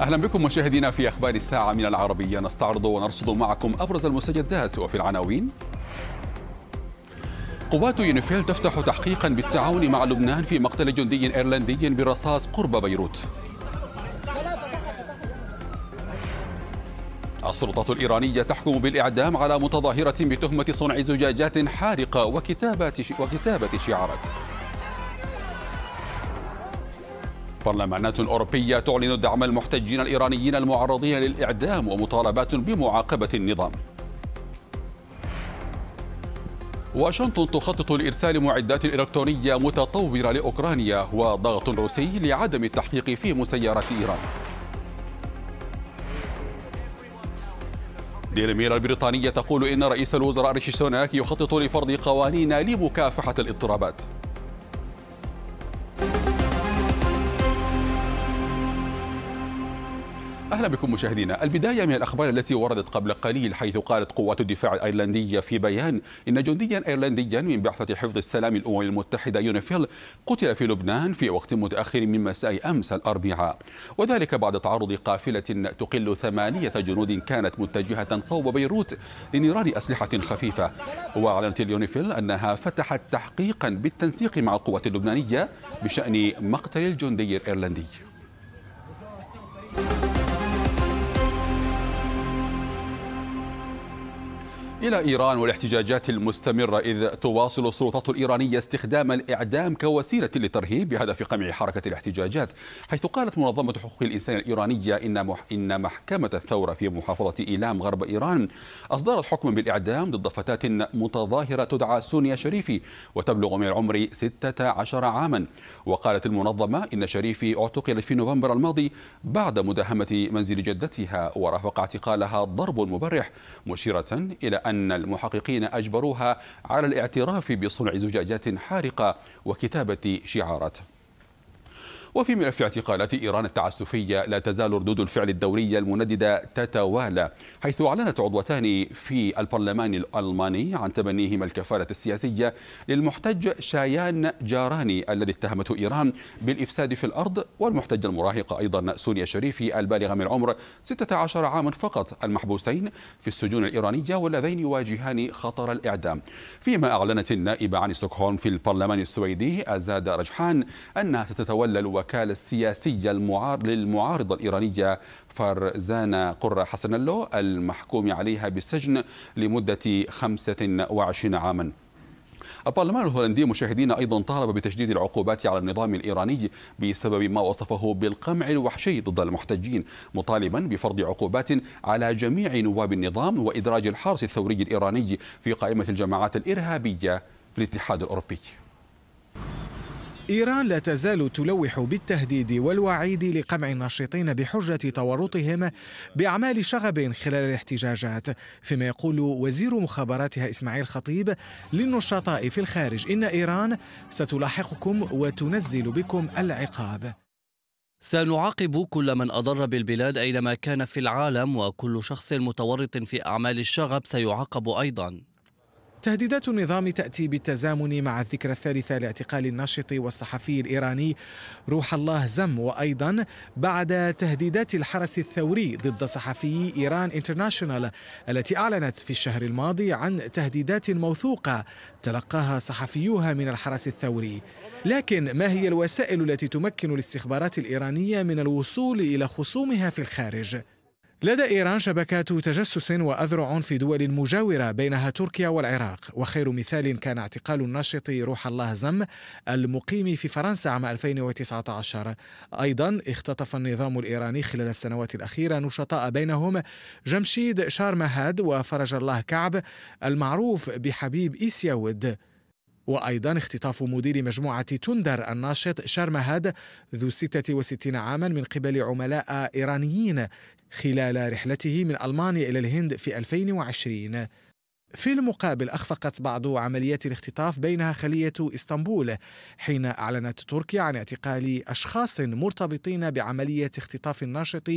أهلا بكم مشاهدينا في أخبار الساعة من العربية. نستعرض ونرصد معكم أبرز المستجدات وفي العناوين. قوات يونيفيل تفتح تحقيقا بالتعاون مع لبنان في مقتل جندي إيرلندي برصاص قرب بيروت. السلطات الإيرانية تحكم بالإعدام على متظاهرة بتهمة صنع زجاجات حارقة وكتابة وكتابة شعارات. برلمانات أوروبية تعلن دعم المحتجين الإيرانيين المعرضين للإعدام ومطالبات بمعاقبة النظام. واشنطن تخطط لإرسال معدات إلكترونية متطورة لأوكرانيا وضغط روسي لعدم التحقيق في مسيرات إيران. ديلي مير البريطانية تقول إن رئيس الوزراء ريشي سوناك يخطط لفرض قوانين لمكافحة الاضطرابات أهلا بكم مشاهدينا، البداية من الأخبار التي وردت قبل قليل حيث قالت قوات الدفاع الأيرلندية في بيان إن جنديا ايرلنديا من بعثة حفظ السلام الامم المتحدة يونيفيل قتل في لبنان في وقت متأخر من مساء أمس الأربعاء، وذلك بعد تعرض قافلة تقل ثمانية جنود كانت متجهة صوب بيروت لنيران أسلحة خفيفة، وأعلنت اليونيفيل أنها فتحت تحقيقا بالتنسيق مع القوات اللبنانية بشأن مقتل الجندي الأيرلندي. إلى إيران والاحتجاجات المستمرة إذ تواصل السلطات الإيرانية استخدام الإعدام كوسيلة للترهيب بهدف قمع حركة الاحتجاجات حيث قالت منظمة حقوق الإنسان الإيرانية إن إن محكمة الثورة في محافظة إيلام غرب إيران أصدرت حكما بالإعدام ضد فتاة متظاهرة تدعى سونيا شريفي وتبلغ من العمر 16 عاما. وقالت المنظمة إن شريفي اعتقلت في نوفمبر الماضي بعد مداهمة منزل جدتها ورافق اعتقالها ضرب مبرح مشيرة إلى أن المحققين أجبروها على الاعتراف بصنع زجاجات حارقة وكتابة شعارات. وفي ملف اعتقالات إيران التعسفية لا تزال ردود الفعل الدورية المنددة تتوالى حيث أعلنت عضوتان في البرلمان الألماني عن تبنيهما الكفالة السياسية للمحتج شايان جاراني الذي اتهمته إيران بالإفساد في الأرض والمحتجة المراهقة أيضا سونيا شريفي البالغة من العمر 16 عاما فقط المحبوسين في السجون الإيرانية واللذين يواجهان خطر الإعدام. فيما أعلنت النائبة عن ستوكهولم في البرلمان السويدي أزاد رجحان أنها تتولى الوكالة السياسية المعار للمعارضة الإيرانية فرزانا قرة حسنلو المحكوم عليها بالسجن لمدة 25 عاما. البرلمان الهولندي مشاهدينا أيضا طالب بتشديد العقوبات على النظام الإيراني بسبب ما وصفه بالقمع الوحشي ضد المحتجين مطالبا بفرض عقوبات على جميع نواب النظام وإدراج الحرس الثوري الإيراني في قائمة الجماعات الإرهابية في الاتحاد الأوروبي. إيران لا تزال تلوح بالتهديد والوعيد لقمع الناشطين بحجة تورطهم بأعمال شغب خلال الاحتجاجات فيما يقول وزير مخابراتها إسماعيل خطيب للنشطاء في الخارج إن إيران ستلاحقكم وتنزل بكم العقاب. سنعاقب كل من أضر بالبلاد أينما كان في العالم وكل شخص متورط في أعمال الشغب سيعاقب أيضاً. تهديدات النظام تأتي بالتزامن مع الذكرى الثالثة لاعتقال الناشط والصحفي الإيراني روح الله زم وأيضا بعد تهديدات الحرس الثوري ضد صحفي إيران انترناشونال التي أعلنت في الشهر الماضي عن تهديدات موثوقة تلقاها صحفيوها من الحرس الثوري لكن ما هي الوسائل التي تمكن الاستخبارات الإيرانية من الوصول إلى خصومها في الخارج؟ لدى إيران شبكات تجسس وأذرع في دول مجاورة بينها تركيا والعراق وخير مثال كان اعتقال الناشط روح الله زم المقيم في فرنسا عام 2019 أيضا اختطف النظام الإيراني خلال السنوات الأخيرة نشطاء بينهم جمشيد شارمهاد وفرج الله كعب المعروف بحبيب إيسياود. وأيضا اختطاف مدير مجموعة تندر الناشط شارمهاد ذو 66 عاما من قبل عملاء إيرانيين خلال رحلته من ألمانيا إلى الهند في 2020 في المقابل أخفقت بعض عمليات الاختطاف بينها خلية إسطنبول حين أعلنت تركيا عن اعتقال أشخاص مرتبطين بعملية اختطاف الناشط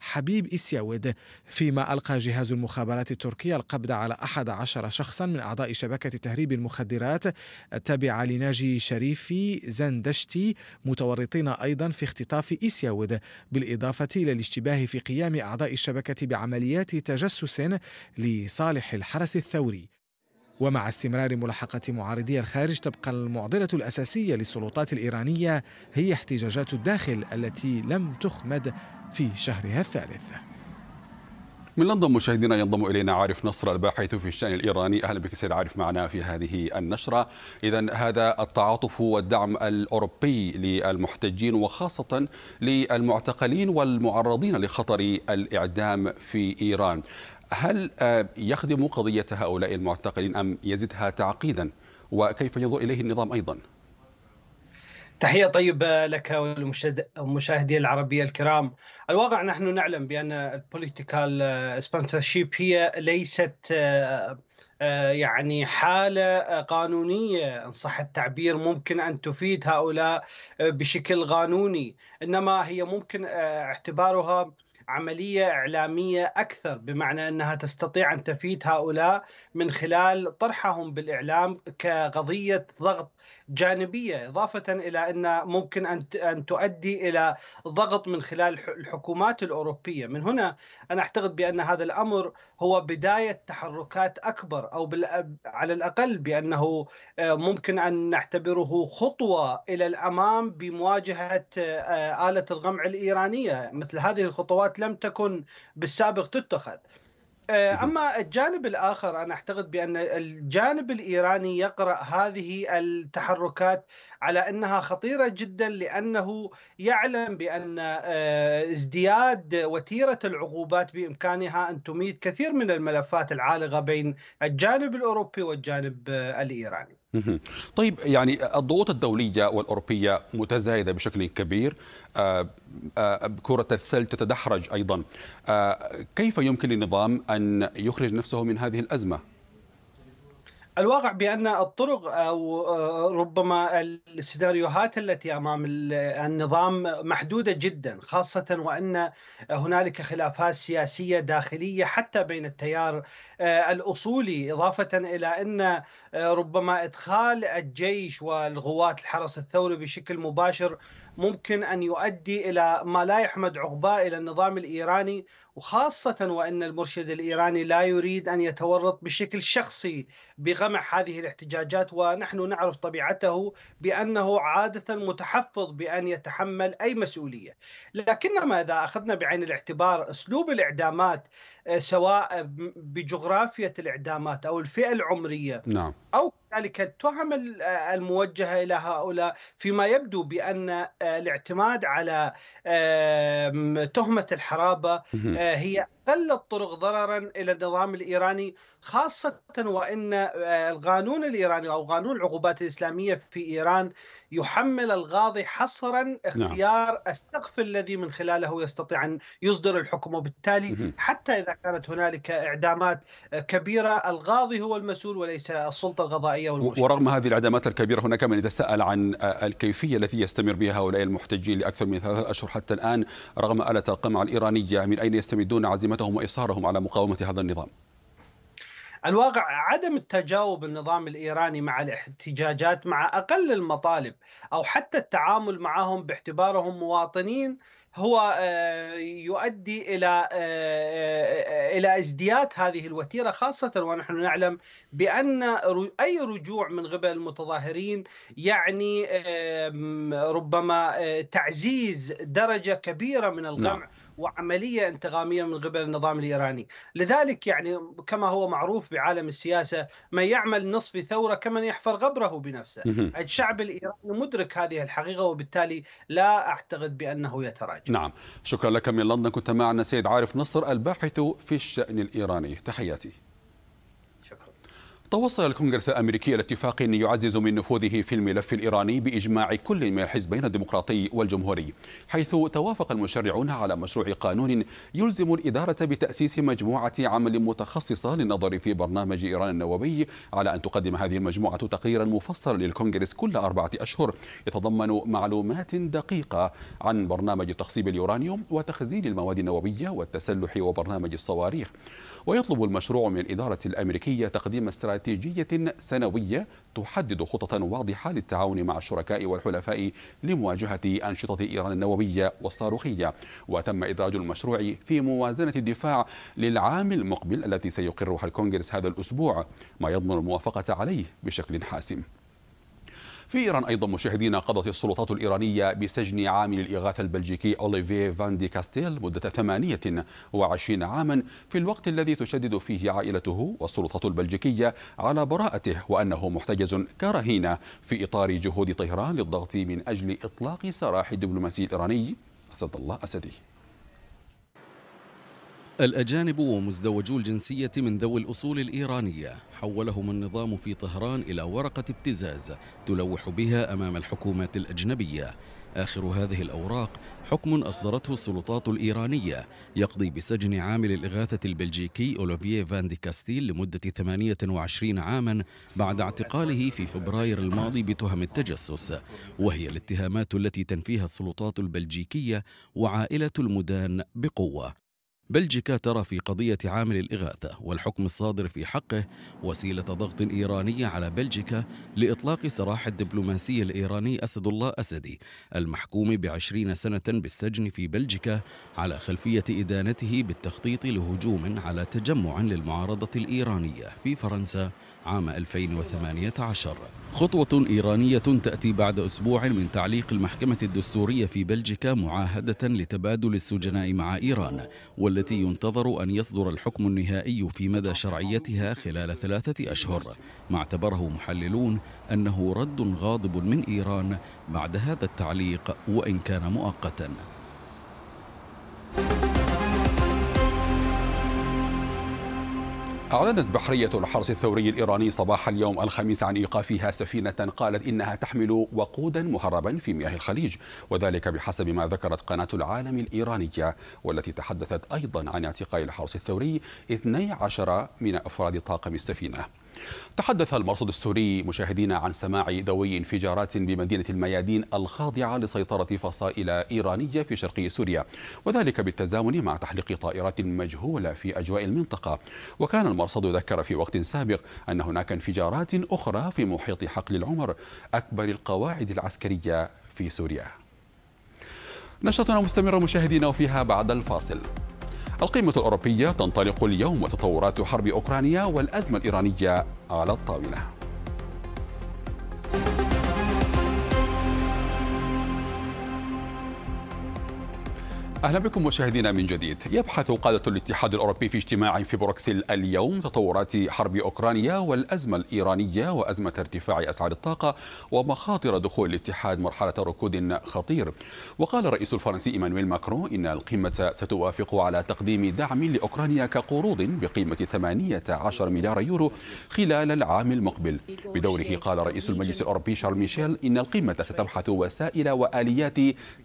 حبيب إسياود. فيما ألقى جهاز المخابرات التركية القبض على 11 شخصا من أعضاء شبكة تهريب المخدرات التابعة لناجي شريفي زندشتي متورطين أيضا في اختطاف إسياود. بالإضافة إلى الاشتباه في قيام أعضاء الشبكة بعمليات تجسس لصالح الحرس الثوري الثوري. ومع استمرار ملاحقة معارضي الخارج تبقى المعضلة الأساسية للسلطات الإيرانية هي احتجاجات الداخل التي لم تخمد في شهرها الثالث. من لندن مشاهدينا ينضم إلينا عارف نصر الباحث في الشأن الإيراني. أهلا بك سيد عارف معنا في هذه النشرة. اذا هذا التعاطف والدعم الأوروبي للمحتجين وخاصة للمعتقلين والمعرضين لخطر الإعدام في إيران. هل آه، يخدم قضية هؤلاء المعتقلين أم يزدها تعقيدا؟ وكيف ينظر إليه النظام أيضا؟ تحية طيبة لك والمشاهدين العربية الكرام. الواقع نحن نعلم بأن ال political sponsorship هي ليست آه، آه، يعني حالة قانونية. إن صح التعبير ممكن أن تفيد هؤلاء بشكل قانوني. إنما هي ممكن اعتبارها عملية إعلامية أكثر بمعنى أنها تستطيع أن تفيد هؤلاء من خلال طرحهم بالإعلام كقضية ضغط جانبية إضافة إلى أن ممكن أن تؤدي إلى ضغط من خلال الحكومات الأوروبية، من هنا أنا أعتقد بأن هذا الأمر هو بداية تحركات أكبر أو على الأقل بأنه آه، ممكن أن نعتبره خطوة إلى الأمام بمواجهة آه، آلة الغمع الإيرانية، مثل هذه الخطوات لم تكن بالسابق تتخذ. آه، أما الجانب الآخر أنا أعتقد بأن الجانب الإيراني يقرأ هذه التحركات على أنها خطيرة جدا لأنه يعلم بأن آه، ازدياد وتيرة العقوبات بإمكانها أن تميت كثير من الملفات العالقه بين الجانب الأوروبي والجانب آه، الإيراني. طيب يعني الضغوط الدولية والأوروبية متزايدة بشكل كبير. آه، آه، كرة الثلج تتدحرج أيضا. آه، كيف يمكن للنظام أن يخرج نفسه من هذه الأزمة؟ الواقع بأن الطرق أو ربما السيناريوهات التي أمام النظام محدودة جدا خاصة وأن هنالك خلافات سياسية داخلية حتى بين التيار الأصولي إضافة إلى أن ربما إدخال الجيش والغوات الحرس الثوري بشكل مباشر ممكن أن يؤدي إلى ما لا يحمد عقباه إلى النظام الإيراني وخاصة وأن المرشد الإيراني لا يريد أن يتورط بشكل شخصي بغمع هذه الاحتجاجات ونحن نعرف طبيعته بأنه عادة متحفظ بأن يتحمل أي مسؤولية. لكنما إذا أخذنا بعين الاعتبار أسلوب الإعدامات آه، سواء بجغرافية الإعدامات أو الفئة العمرية. نعم. أو كذلك التهم الموجهة إلى هؤلاء فيما يبدو بأن آه، الاعتماد على تهمة الحرابة آه، هي أقل الطرق ضررا إلى النظام الإيراني خاصة وإن آه، القانون الإيراني أو قانون العقوبات الإسلامية في إيران يحمل القاضي حصرا اختيار نعم. السقف الذي من خلاله يستطيع أن يصدر الحكم وبالتالي حتى إذا كانت هنالك إعدامات كبيرة القاضي هو المسؤول وليس السلطة القضائية والمشرفة. ورغم هذه العدامات الكبيرة هناك من يتساءل عن الكيفية التي يستمر بها هؤلاء المحتجين لأكثر من ثلاثة أشهر حتى الآن رغم آلة القمع الإيرانية من أين يستمدون عزيمتهم واصرارهم على مقاومة هذا النظام؟ الواقع عدم التجاوب النظام الإيراني مع الاحتجاجات مع أقل المطالب أو حتى التعامل معهم باعتبارهم مواطنين هو آه، يؤدي إلى آه، آه، إلى ازدياد هذه الوتيرة خاصة ونحن نعلم بأن أي رجوع من قبل المتظاهرين يعني ربما تعزيز درجة كبيرة من القمع نعم. وعملية انتقامية من قبل النظام الإيراني، لذلك يعني كما هو معروف بعالم السياسة من يعمل نصف ثورة كمن يحفر قبره بنفسه، الشعب الإيراني مدرك هذه الحقيقة وبالتالي لا أعتقد بأنه يتراجع. نعم، شكرا لك من لندن. كنت معنا سيد عارف نصر الباحث في الشأن الإيراني، تحياتي. توصل الكونغرس الأمريكي لاتفاق يعزز من نفوذه في الملف الإيراني بإجماع كل من الحزبين الديمقراطي والجمهوري، حيث توافق المشرعون على مشروع قانون يلزم الإدارة بتأسيس مجموعة عمل متخصصة للنظر في برنامج إيران النووي على أن تقدم هذه المجموعة تقريرا مفصلا للكونغرس كل أربعة أشهر يتضمن معلومات دقيقة عن برنامج تخصيب اليورانيوم وتخزين المواد النووية والتسلح وبرنامج الصواريخ. ويطلب المشروع من الإدارة الأمريكية تقديم استراتيجية سنوية تحدد خططا واضحة للتعاون مع الشركاء والحلفاء لمواجهة أنشطة إيران النووية والصاروخية. وتم إدراج المشروع في موازنة الدفاع للعام المقبل التي سيقرها الكونغرس هذا الأسبوع ما يضمن الموافقة عليه بشكل حاسم. في إيران أيضا مشاهدينا قضت السلطات الإيرانية بسجن عامل الإغاثة البلجيكي أوليفيه فان دي كاستيل مدة 28 عاما في الوقت الذي تشدد فيه عائلته والسلطات البلجيكية على براءته وأنه محتجز كرهينة في إطار جهود طهران للضغط من أجل إطلاق سراح الدبلوماسي الإيراني. أسد الله أسدي الأجانب ومزدوجو الجنسية من ذوي الأصول الإيرانية. حولهم النظام في طهران إلى ورقة ابتزاز تلوح بها أمام الحكومات الأجنبية. آخر هذه الأوراق حكم أصدرته السلطات الإيرانية. يقضي بسجن عامل الإغاثة البلجيكي أولوفيه فان دي كاستيل لمدة 28 عاما بعد اعتقاله في فبراير الماضي بتهم التجسس. وهي الاتهامات التي تنفيها السلطات البلجيكية وعائلة المدان بقوة. بلجيكا ترى في قضية عامل الإغاثة والحكم الصادر في حقه وسيلة ضغط إيرانية على بلجيكا لإطلاق سراح الدبلوماسي الإيراني أسد الله أسدي المحكوم بعشرين سنة بالسجن في بلجيكا على خلفية إدانته بالتخطيط لهجوم على تجمع للمعارضة الإيرانية في فرنسا عام 2018 خطوة إيرانية تأتي بعد أسبوع من تعليق المحكمة الدستورية في بلجيكا معاهدة لتبادل السجناء مع إيران والتي ينتظر أن يصدر الحكم النهائي في مدى شرعيتها خلال ثلاثة أشهر. ما اعتبره محللون أنه رد غاضب من إيران بعد هذا التعليق وإن كان مؤقتا. أعلنت بحرية الحرس الثوري الإيراني صباح اليوم الخميس عن إيقافها سفينة قالت إنها تحمل وقودا مهربا في مياه الخليج وذلك بحسب ما ذكرت قناة العالم الإيرانية والتي تحدثت أيضا عن اعتقال الحرس الثوري 12 من أفراد طاقم السفينة. تحدث المرصد السوري مشاهدين عن سماع ذوي انفجارات بمدينة الميادين الخاضعة لسيطرة فصائل إيرانية في شرقي سوريا وذلك بالتزامن مع تحليق طائرات مجهولة في أجواء المنطقة. وكان المرصد ذكر في وقت سابق أن هناك انفجارات أخرى في محيط حقل العمر أكبر القواعد العسكرية في سوريا. نشرتنا مستمرة مشاهدينا وفيها بعد الفاصل. القمة الأوروبية تنطلق اليوم وتطورات حرب أوكرانيا والأزمة الإيرانية على الطاولة. أهلا بكم مشاهدينا من جديد. يبحث قادة الاتحاد الأوروبي في اجتماع في بروكسل اليوم تطورات حرب أوكرانيا والأزمة الإيرانية وأزمة ارتفاع أسعار الطاقة ومخاطر دخول الاتحاد مرحلة ركود خطير. وقال الرئيس الفرنسي إيمانويل ماكرون إن القمه ستوافق على تقديم دعم لأوكرانيا كقروض بقيمة 18 مليار يورو خلال العام المقبل. بدوره قال رئيس المجلس الأوروبي شارل ميشيل إن القمه ستبحث وسائل وآليات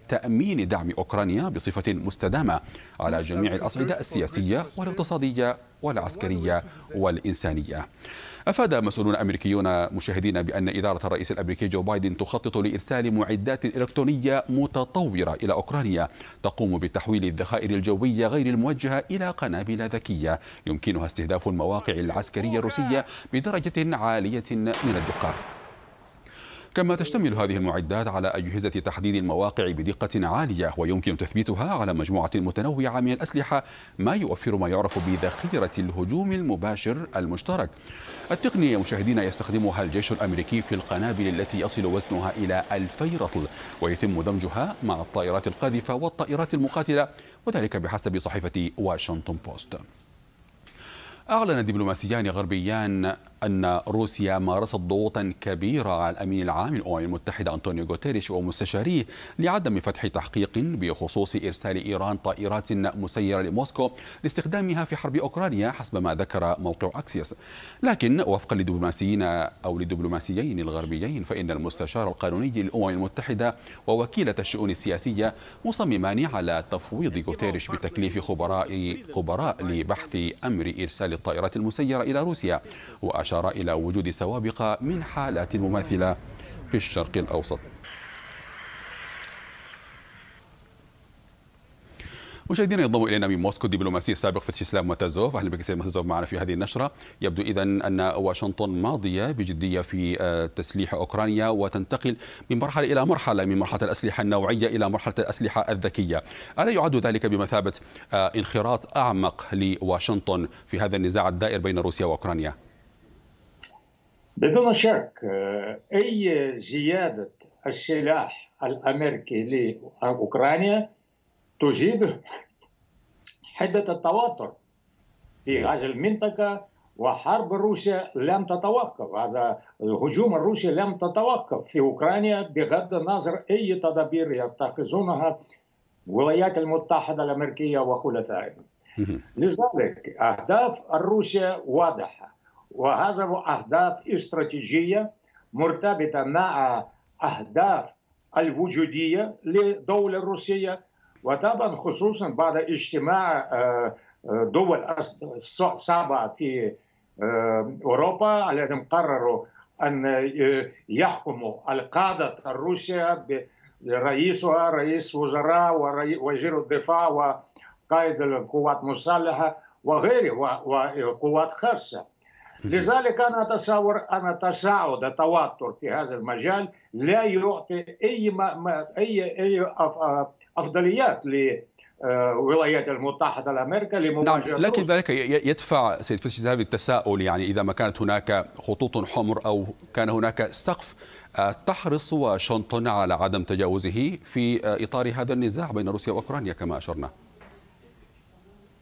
تأمين دعم أوكرانيا بصفة مستدامة على جميع الأصعدة السياسية والاقتصادية والعسكرية والإنسانية. أفاد مسؤولون أمريكيون مشاهدين بأن إدارة الرئيس الأمريكي جو بايدن تخطط لإرسال معدات إلكترونية متطورة إلى أوكرانيا تقوم بتحويل الذخائر الجوية غير الموجهة إلى قنابل ذكية. يمكنها استهداف المواقع العسكرية الروسية بدرجة عالية من الدقة. كما تشتمل هذه المعدات على أجهزة تحديد المواقع بدقة عالية ويمكن تثبيتها على مجموعة متنوعة من الأسلحة ما يوفر ما يعرف بذخيرة الهجوم المباشر المشترك. التقنية مشاهدينا يستخدمها الجيش الأمريكي في القنابل التي يصل وزنها إلى 2000 رطل ويتم دمجها مع الطائرات القاذفة والطائرات المقاتلة وذلك بحسب صحيفة واشنطن بوست أعلن دبلوماسيان غربيان أن روسيا مارست ضغوطا كبيرة على الأمين العام للأمم المتحدة أنطونيو غوتيريش ومستشاريه لعدم فتح تحقيق بخصوص إرسال إيران طائرات مسيرة لموسكو لاستخدامها في حرب أوكرانيا حسب ما ذكر موقع أكسيوس لكن وفقا لدبلوماسيين أو لدبلوماسيين الغربيين فإن المستشار القانوني للأمم المتحدة ووكيلة الشؤون السياسية مصممان على تفويض غوتيريش بتكليف خبراء خبراء لبحث أمر إرسال الطائرات المسيرة إلى روسيا وأشار إلى وجود سوابق من حالات مماثلة في الشرق الأوسط. مشاهدينا ينضم إلينا من موسكو الدبلوماسي السابق فتشيسلاف ماتازوف. أهلا بك سيد ماتازوف معنا في هذه النشرة. يبدو اذا أن واشنطن ماضية بجدية في آه، تسليح أوكرانيا وتنتقل من مرحلة إلى مرحلة من مرحلة الأسلحة النوعية إلى مرحلة الأسلحة الذكية. ألا يعد ذلك بمثابة آه، انخراط أعمق لواشنطن في هذا النزاع الدائر بين روسيا وأوكرانيا؟ بدون شك آه، أي زيادة السلاح الأمريكي لأوكرانيا تزيد حدة التوتر في هذه المنطقة وحرب روسيا لم تتوقف هذا الهجوم الروسي لم تتوقف في أوكرانيا بغض النظر أي تدابير يتخذونها الولايات المتحدة الأمريكية وخلفائها لذلك أهداف روسيا واضحة. وهذا أهداف استراتيجية مرتبطة مع أهداف الوجودية للدولة الروسية وطبعا خصوصا بعد اجتماع آه، آه، دول صعبة في آه، أوروبا الذين قرروا أن يحكموا القادة الروسيا رئيسها رئيس وزراء ووزير الدفاع وقائد القوات المسلحة وغيره وقوات خاصة لذلك أنا أتصور أن تصاعد التوتر في هذا المجال. لا يعطي أي ما أي أي أفضليات للولايات المتحدة الأمريكية لمواجهة نعم لكن ذلك يدفع سيد فيش التساؤل يعني إذا ما كانت هناك خطوط حمر أو كان هناك سقف آه، تحرص واشنطن على عدم تجاوزه في آه، إطار هذا النزاع بين روسيا وأوكرانيا كما أشرنا.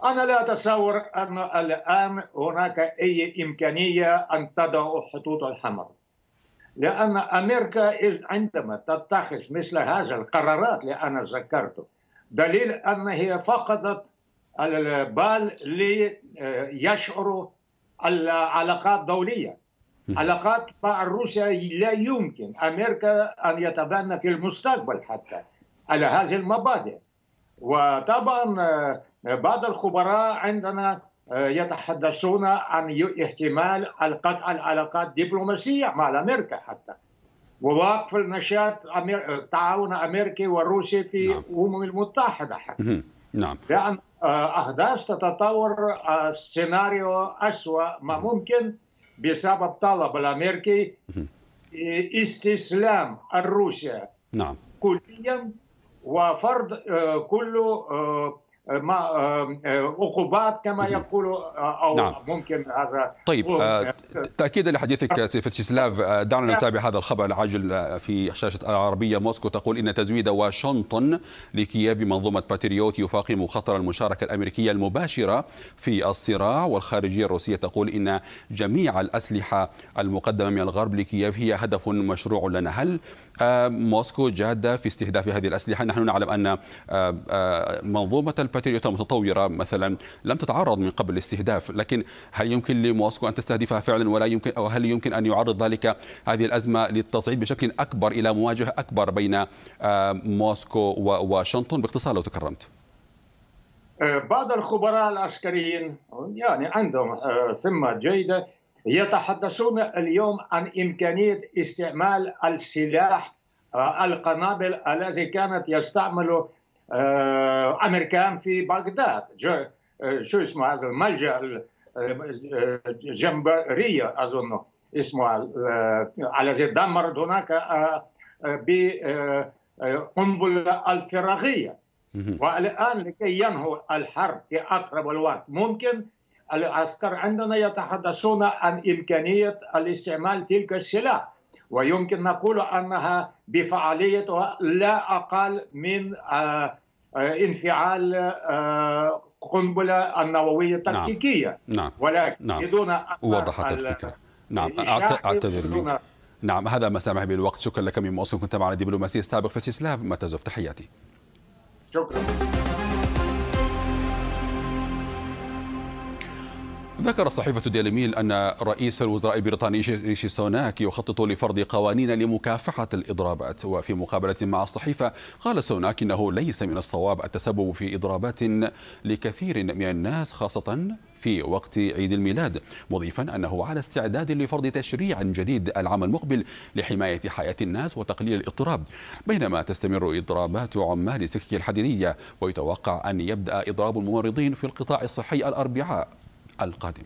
أنا لا أتصور أن الآن هناك أي إمكانية أن تضع خطوط الحمر. لأن أمريكا عندما تتخذ مثل هذه القرارات اللي أنا ذكرته دليل أن هي فقدت البال ليشعروا العلاقات الدولية علاقات مع روسيا لا يمكن. أمريكا أن يتبنى في المستقبل حتى على هذه المبادئ. وطبعا بعض الخبراء عندنا يتحدثون عن احتمال القطع العلاقات الدبلوماسية مع أمريكا حتى. ووقف النشاط أمير... التعاون الأمريكي والروسي في نعم. الأمم المتحدة حتى. نعم. لأن آه، أحداث تتطور آه، سيناريو أسوأ ما ممكن بسبب طلب الأمريكي استسلام الروسيا نعم. كليا وفرض آه، كل عقوبات كما يقول أو نعم. ممكن هذا طيب آه تاكيدا لحديثك سيف تشيسلاف دعنا نعم. نتابع هذا الخبر العاجل في شاشة العربيه موسكو تقول إن تزويد واشنطن لكييف بمنظومه باتريوت يفاقم خطر المشاركة الأمريكية المباشرة في الصراع والخارجية الروسية تقول إن جميع الأسلحة المقدمة من الغرب لكييف هي هدف مشروع لنا هل آه، موسكو جادة في استهداف هذه الأسلحة. نحن نعلم أن آه، آه، منظومة الباتريوت المتطورة مثلا لم تتعرض من قبل الاستهداف لكن هل يمكن لموسكو أن تستهدفها فعلا؟ ولا يمكن أو هل يمكن أن يعرض ذلك هذه الأزمة للتصعيد بشكل أكبر إلى مواجهة أكبر بين موسكو وواشنطن باختصار لو تكرمت. بعض الخبراء العسكريين يعني عندهم ثمة جيدة يتحدثون اليوم عن إمكانية استعمال السلاح آه، القنابل الذي كانت يستعمل آه، أمريكان في بغداد. آه، شو اسمه هذا؟ الملجأ الجمبرية أظن اسمه الذي دمرت هناك بقنبلة الفراغية. والآن لكي ينهوا الحرب في أقرب الوقت ممكن العسكر عندنا يتحدثون عن إمكانية الاستعمال تلك السلاح ويمكن نقول أنها بفعاليتها لا أقل من آه، آه، انفعال آه، قنبلة النووية التكتيكية. نعم. ولكن نعم. بدون وضحت الفكرة. نعم أعتذر منك. نعم هذا ما سمح بالوقت. شكرا لك من موصل كنت معنا دبلوماسي السابق فيتشسلاف ماتازوف تحياتي. شكرا. ذكر صحيفة ديلي ميل أن رئيس الوزراء البريطاني ريشي سوناك يخطط لفرض قوانين لمكافحة الإضرابات. وفي مقابلة مع الصحيفة قال سوناك إنه ليس من الصواب التسبب في إضرابات لكثير من الناس خاصة في وقت عيد الميلاد مضيفا أنه على استعداد لفرض تشريع جديد العام المقبل لحماية حياة الناس وتقليل الاضطراب بينما تستمر إضرابات عمال سكك الحديدية ويتوقع أن يبدأ إضراب الممرضين في القطاع الصحي الأربعاء. القادم.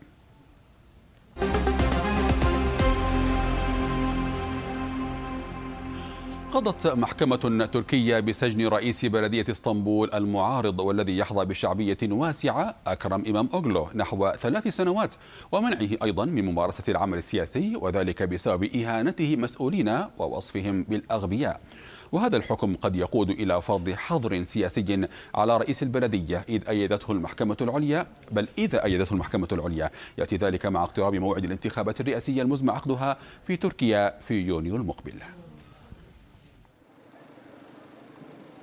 قضت محكمة تركية بسجن رئيس بلدية اسطنبول المعارض والذي يحظى بشعبية واسعة أكرم إمام أوغلو نحو ثلاث سنوات ومنعه أيضا من ممارسة العمل السياسي وذلك بسبب إهانته مسؤولين ووصفهم بالأغبياء. وهذا الحكم قد يقود إلى فرض حظر سياسي على رئيس البلدية إذ أيدته المحكمة العليا. بل إذا أيدته المحكمة العليا يأتي ذلك مع اقتراب موعد الانتخابات الرئاسية المزمع عقدها في تركيا في يونيو المقبل.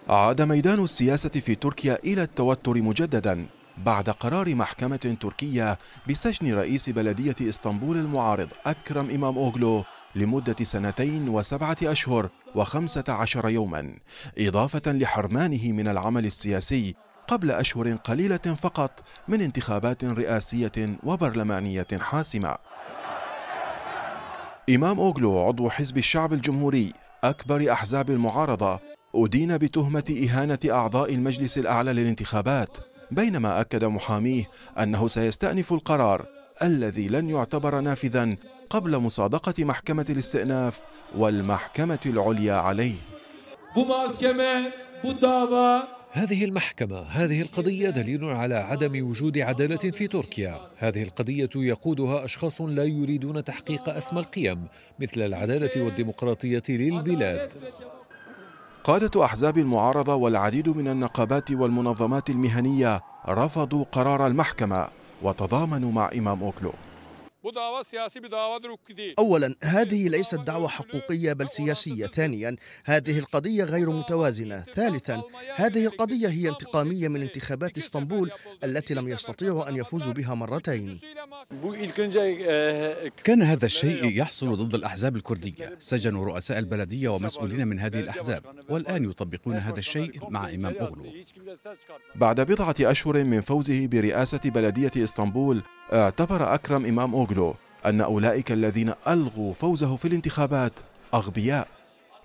عاد ميدان السياسة في تركيا إلى التوتر مجددا بعد قرار محكمة تركية بسجن رئيس بلدية إسطنبول المعارض أكرم إمام أوغلو. لمدة سنتين وسبعة أشهر وخمسة عشر يوما إضافة لحرمانه من العمل السياسي قبل أشهر قليلة فقط من انتخابات رئاسية وبرلمانية حاسمة. إمام أوغلو عضو حزب الشعب الجمهوري أكبر أحزاب المعارضة أدين بتهمة إهانة أعضاء المجلس الأعلى للانتخابات بينما أكد محاميه أنه سيستأنف القرار الذي لن يعتبر نافذا قبل مصادقة محكمة الاستئناف والمحكمة العليا عليه. هذه المحكمة هذه القضية دليل على عدم وجود عدالة في تركيا. هذه القضية يقودها أشخاص لا يريدون تحقيق أسمى القيم مثل العدالة والديمقراطية للبلاد. قادة أحزاب المعارضة والعديد من النقابات والمنظمات المهنية رفضوا قرار المحكمة وتضامنوا مع إمام أوكلو. أولا هذه ليست دعوة حقوقية بل سياسية. ثانيا هذه القضية غير متوازنة. ثالثا هذه القضية هي انتقامية من انتخابات إسطنبول التي لم يستطيعوا أن يفوزوا بها مرتين. كان هذا الشيء يحصل ضد الأحزاب الكردية. سجنوا رؤساء البلدية ومسؤولين من هذه الأحزاب والآن يطبقون هذا الشيء مع إمام أغلو. بعد بضعة أشهر من فوزه برئاسة بلدية إسطنبول اعتبر أكرم إمام أوغلو أن أولئك الذين ألغوا فوزه في الانتخابات أغبياء.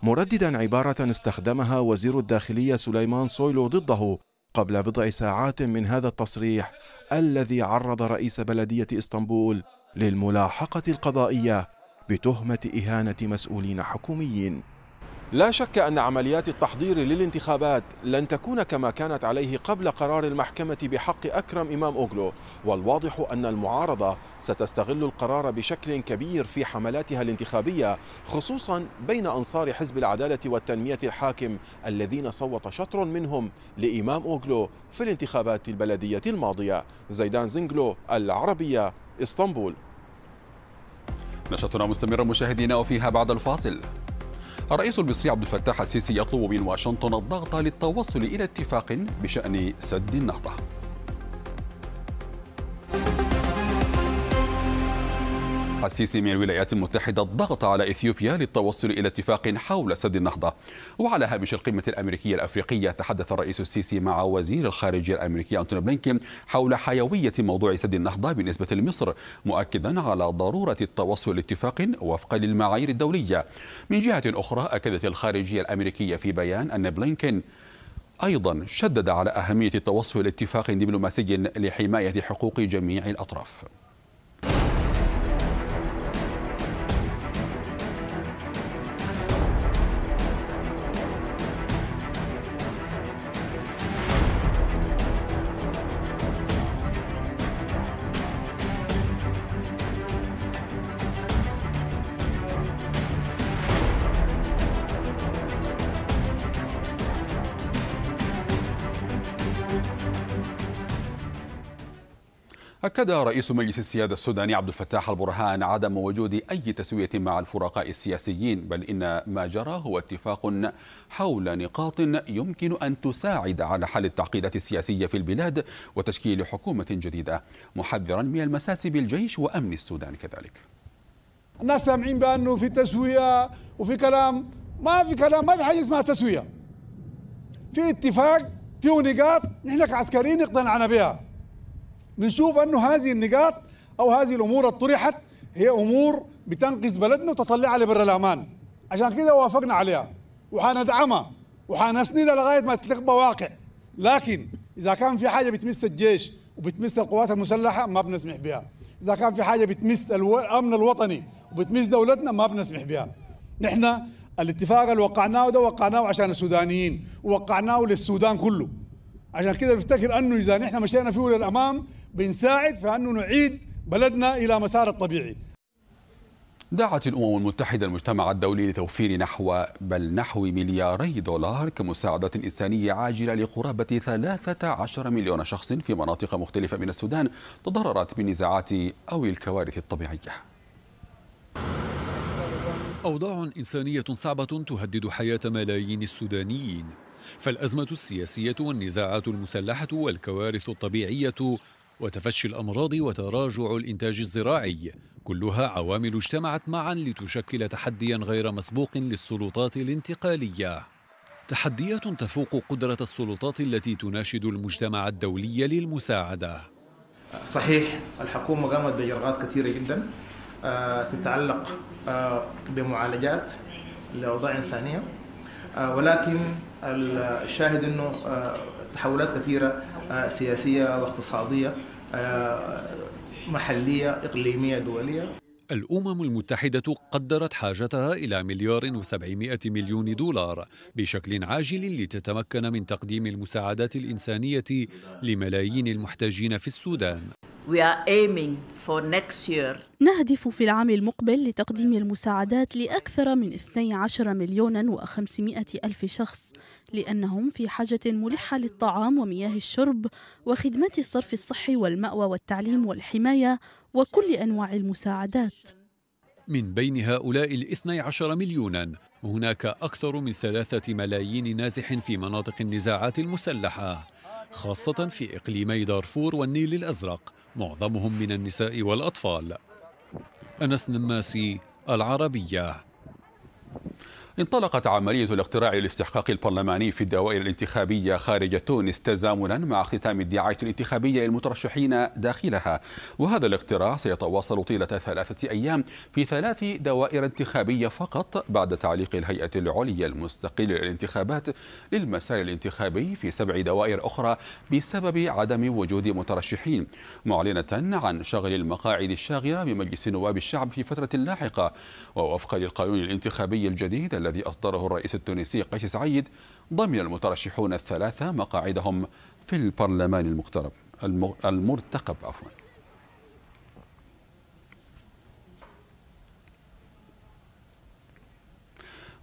مرددا عبارة استخدمها وزير الداخلية سليمان سويلو ضده قبل بضع ساعات من هذا التصريح الذي عرض رئيس بلدية إسطنبول للملاحقة القضائية بتهمة إهانة مسؤولين حكوميين. لا شك أن عمليات التحضير للانتخابات لن تكون كما كانت عليه قبل قرار المحكمة بحق أكرم إمام أوغلو والواضح أن المعارضة ستستغل القرار بشكل كبير في حملاتها الانتخابية خصوصا بين أنصار حزب العدالة والتنمية الحاكم الذين صوت شطر منهم لإمام أوغلو في الانتخابات البلدية الماضية. زيدان زنجلو العربية إسطنبول. نشاطنا مستمرة مشاهدينا وفيها بعد الفاصل. الرئيس المصري عبد الفتاح السيسي يطلب من واشنطن الضغط للتوصل إلى اتفاق بشأن سد النهضة السيسي من الولايات المتحدة الضغط على إثيوبيا للتوصل إلى اتفاق حول سد النهضة. وعلى هامش القمة الأمريكية الأفريقية تحدث الرئيس السيسي مع وزير الخارجية الأمريكي أنتوني بلينكين حول حيوية موضوع سد النهضة بالنسبة لمصر مؤكدا على ضرورة التوصل لاتفاق وفقا للمعايير الدولية. من جهة أخرى أكدت الخارجية الأمريكية في بيان أن بلينكين أيضا شدد على أهمية التوصل لاتفاق دبلوماسي لحماية حقوق جميع الأطراف. أكد رئيس مجلس السيادة السوداني عبد الفتاح البرهان عدم وجود أي تسوية مع الفرقاء السياسيين بل إن ما جرى هو اتفاق حول نقاط يمكن أن تساعد على حل التعقيدات السياسية في البلاد وتشكيل حكومة جديدة. محذرا من المساس بالجيش وأمن السودان كذلك. الناس سامعين بأنه في تسوية وفي كلام. ما في كلام ما في حاجة اسمها تسوية. في اتفاق فيه نقاط نحن كعسكريين اقتنعنا بها. بنشوف أنه هذه النقاط أو هذه الأمور الطرحت هي أمور بتنقذ بلدنا وتطلعها الأمان. عشان كده وافقنا عليها. وحندعمها. وحنسندها لغاية ما تبقى واقع. لكن إذا كان في حاجة بتمس الجيش وبتمس القوات المسلحة ما بنسمح بها. إذا كان في حاجة بتمس الأمن الوطني وبتمس دولتنا ما بنسمح بها. نحن الاتفاق اللي وقعناه ده وقعناه عشان السودانيين. ووقعناه للسودان كله. عشان كده بفتكر أنه إذا نحن مشينا فيه للامام بنساعد في انه نعيد بلدنا إلى مسار الطبيعي. دعت الأمم المتحدة المجتمع الدولي لتوفير نحو بل نحو ملياري دولار كمساعدة إنسانية عاجلة لقرابة 13 مليون شخص في مناطق مختلفة من السودان تضررت بالنزاعات أو الكوارث الطبيعية. أوضاع إنسانية صعبة تهدد حياة ملايين السودانيين. فالأزمة السياسية والنزاعات المسلحة والكوارث الطبيعية وتفشي الأمراض وتراجع الإنتاج الزراعي. كلها عوامل اجتمعت معا لتشكل تحديا غير مسبوق للسلطات الانتقالية. تحديات تفوق قدرة السلطات التي تناشد المجتمع الدولي للمساعدة. صحيح الحكومة قامت بإجراءات كثيرة جدا تتعلق بمعالجات لأوضاع إنسانية ولكن الشاهد أنه تحولات كثيرة سياسية واقتصادية محلية إقليمية دولية. الأمم المتحدة قدرت حاجتها إلى مليار وسبعمائة مليون دولار بشكل عاجل لتتمكن من تقديم المساعدات الإنسانية لملايين المحتاجين في السودان. We are aiming for next year. نهدف في العام المقبل لتقديم المساعدات لأكثر من 12 مليون و500 ألف شخص. لأنهم في حاجة ملحة للطعام ومياه الشرب وخدمات الصرف الصحي والمأوى والتعليم والحماية وكل أنواع المساعدات. من بين هؤلاء الاثني عشر مليونا هناك أكثر من ثلاثة ملايين نازح في مناطق النزاعات المسلحة خاصة في إقليمي دارفور والنيل الأزرق معظمهم من النساء والأطفال. أنس نماسي العربية. انطلقت عملية الاقتراع الاستحقاقي البرلماني في الدوائر الانتخابية خارج تونس تزامنا مع اختتام الدعاية الانتخابية للمترشحين داخلها. وهذا الاقتراع سيتواصل طيلة ثلاثة أيام في ثلاث دوائر انتخابية فقط بعد تعليق الهيئة العليا المستقلة للانتخابات للمسار الانتخابي في سبع دوائر أخرى بسبب عدم وجود مترشحين. معلنة عن شغل المقاعد الشاغرة بمجلس نواب الشعب في فترة لاحقة. ووفقا للقانون الانتخابي الجديد الذي أصدره الرئيس التونسي قيس سعيد ضمن المترشحون الثلاثة مقاعدهم في البرلمان المقترب المرتقب عفوا.